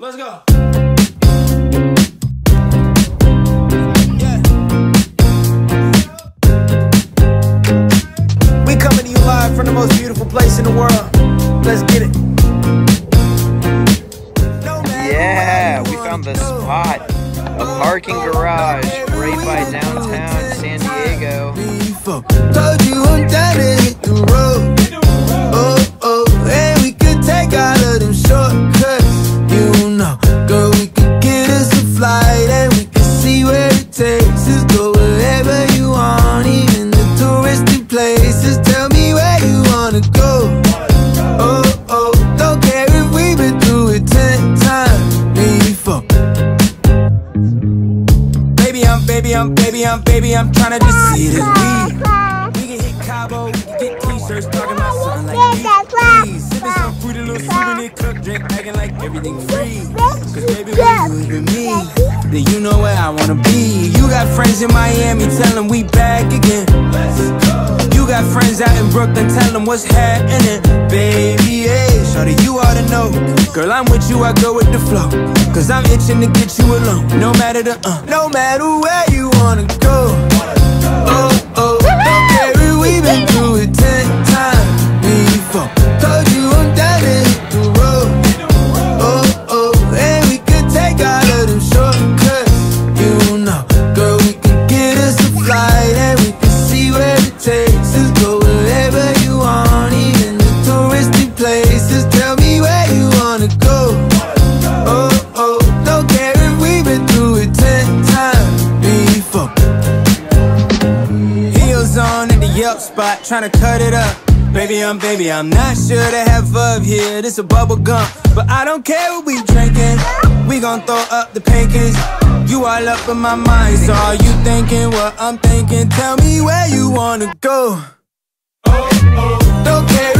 Let's go. We coming to you live from the most beautiful place in the world. Let's get it. Yeah, we found the spot. A parking oh, garage right by downtown San Diego. Told you I'm down to hit the road. Baby, I'm, baby, I'm, baby, I'm, I'm tryna just see this weed. We can hit Cabo, we can get t-shirts talking about something like these. Sipping some fruity little souvenir cup drink, acting like everything free. Cause baby, when you with me, then you know where I wanna be. You got friends in Miami, tell them we back again. You got friends out in Brooklyn, tell them what's happening. Baby, hey, shorty, you ought to know. Girl, I'm with you, I go with the flow. Cause I'm itching to get you alone. No matter the, uh, No matter where you wanna Yelp spot, tryna cut it up. Baby, I'm baby, I'm not sure to have up here. This a bubble gum, but I don't care what we drinking. We gon' throw up the pancakes. You all up in my mind, so are you thinking what I'm thinking? Tell me where you wanna go. Don't care